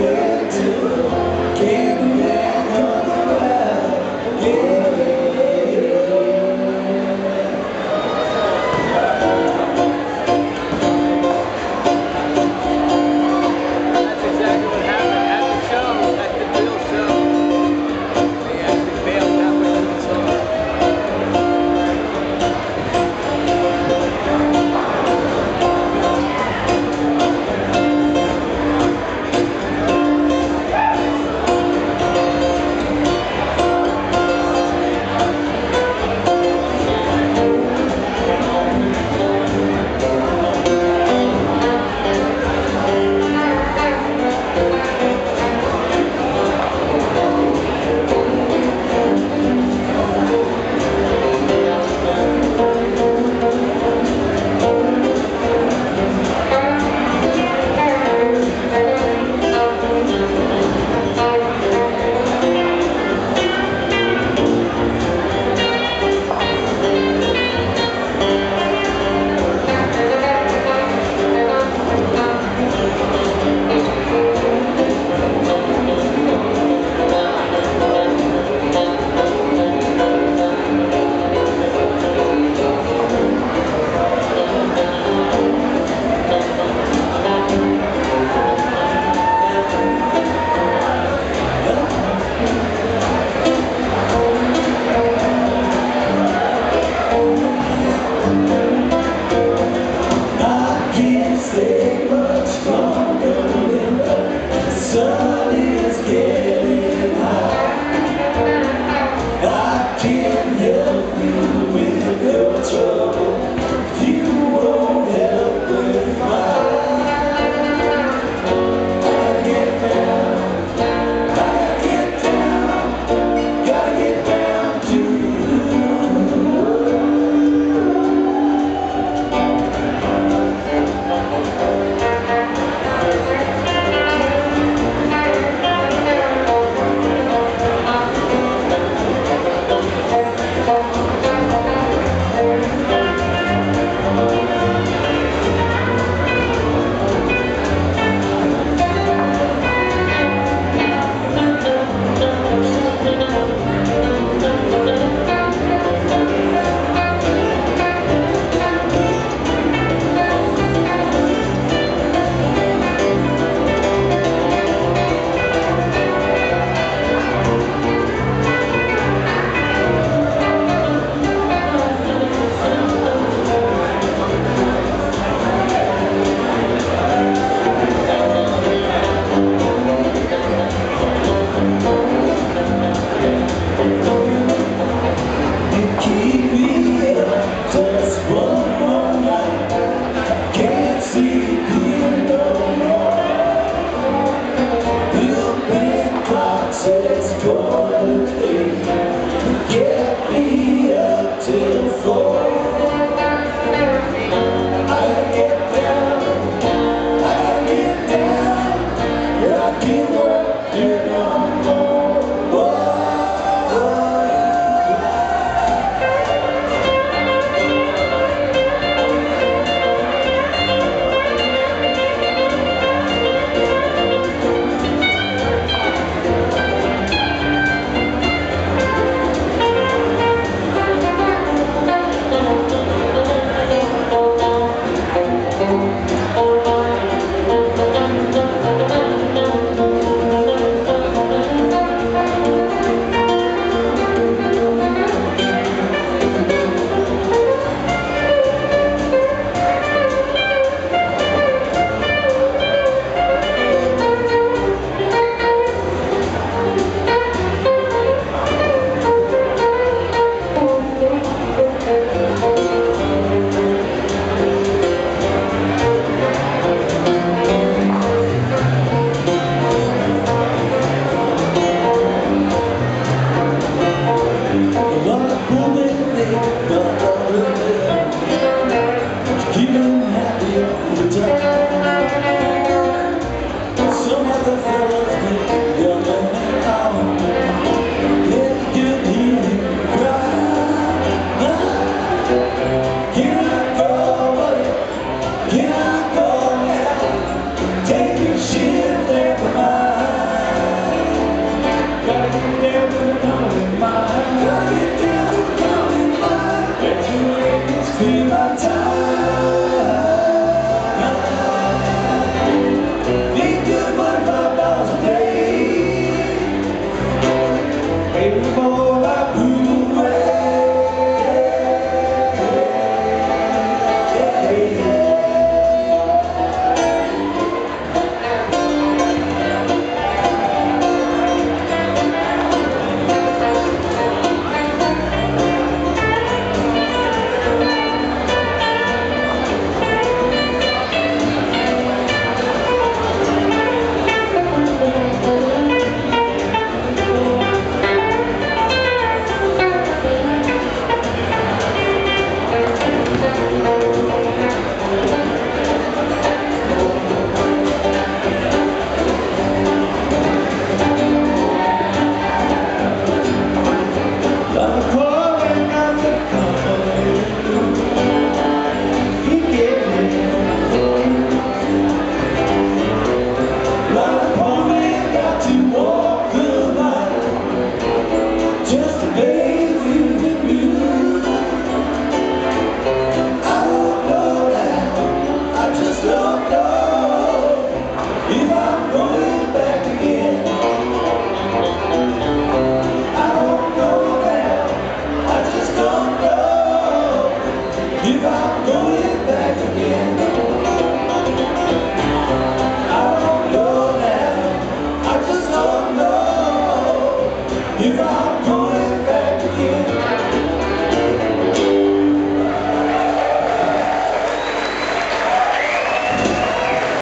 That's Can I